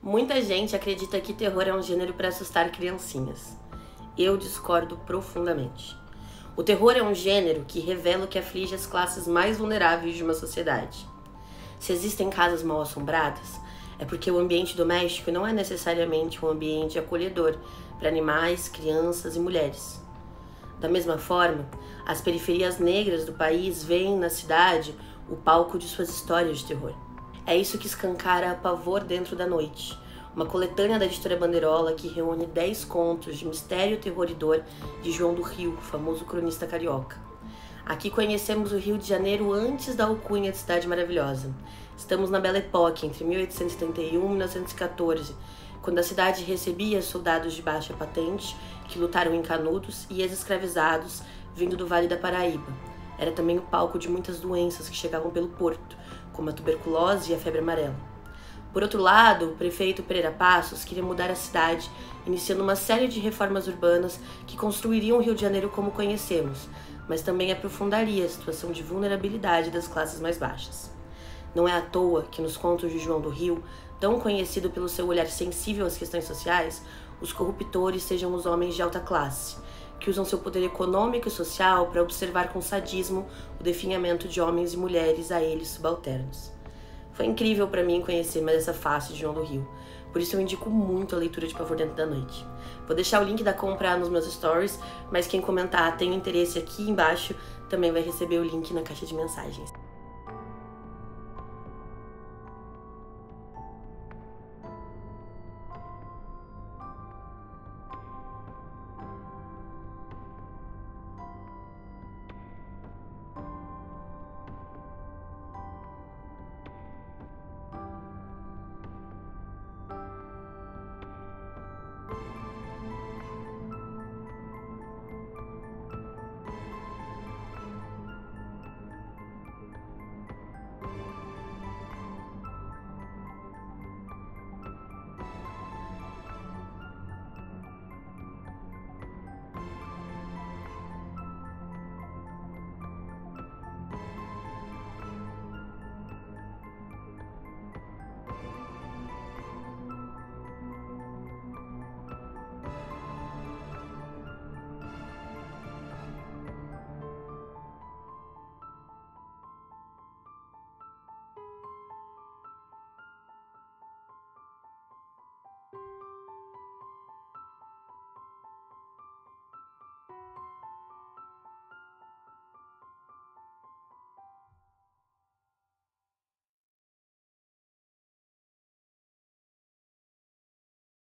Muita gente acredita que terror é um gênero para assustar criancinhas. Eu discordo profundamente. O terror é um gênero que revela o que aflige as classes mais vulneráveis de uma sociedade. Se existem casas mal assombradas, é porque o ambiente doméstico não é necessariamente um ambiente acolhedor para animais, crianças e mulheres. Da mesma forma, as periferias negras do país veem na cidade o palco de suas histórias de terror. É isso que escancara Pavor Dentro da Noite, uma coletânea da editora Bandeirola que reúne 10 contos de mistério terroridor de João do Rio, famoso cronista carioca. Aqui conhecemos o Rio de Janeiro antes da alcunha de Cidade Maravilhosa. Estamos na Belle Époque, entre 1871 e 1914, quando a cidade recebia soldados de baixa patente que lutaram em Canudos e ex-escravizados vindo do Vale da Paraíba. Era também o palco de muitas doenças que chegavam pelo porto, como a tuberculose e a febre amarela. Por outro lado, o prefeito Pereira Passos queria mudar a cidade, iniciando uma série de reformas urbanas que construiriam o Rio de Janeiro como conhecemos, mas também aprofundaria a situação de vulnerabilidade das classes mais baixas. Não é à toa que nos contos de João do Rio, tão conhecido pelo seu olhar sensível às questões sociais, os corruptores sejam os homens de alta classe, que usam seu poder econômico e social para observar com sadismo o definhamento de homens e mulheres a eles subalternos. Foi incrível para mim conhecer mais essa face de João do Rio, por isso eu indico muito a leitura de Pavor Dentro da Noite. Vou deixar o link da compra nos meus stories, mas quem comentar tem interesse aqui embaixo também vai receber o link na caixa de mensagens.